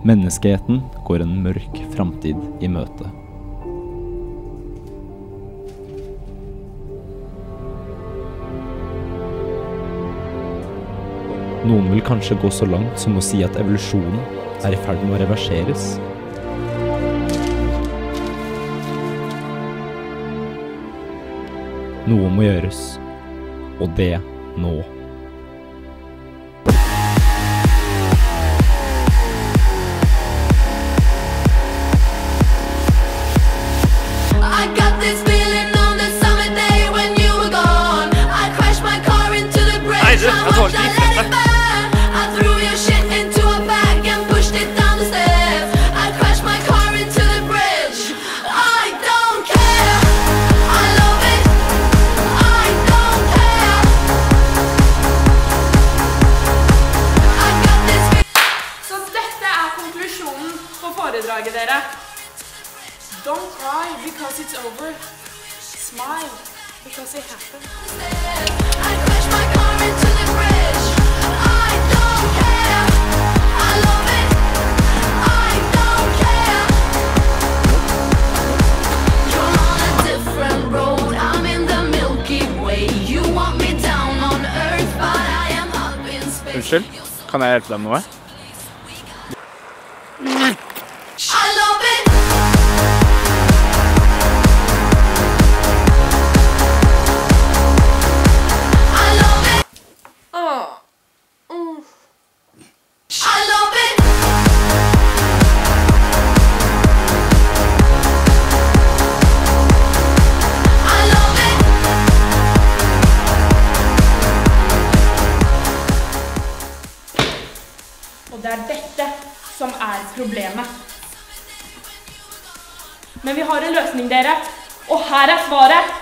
Menneskeheten går en mørk framtid i møte. Noen vil kanskje gå så langt som å si at evolusjonen er i ferd med å reverseres. Noe må gjøres, og det nå. Don't cry because it's over. Smile because it happened. Unnskyld, kan jeg hjelpe deg med noe? Det er dette som er problemet. Men vi har en løsning, dere. Og her er svaret.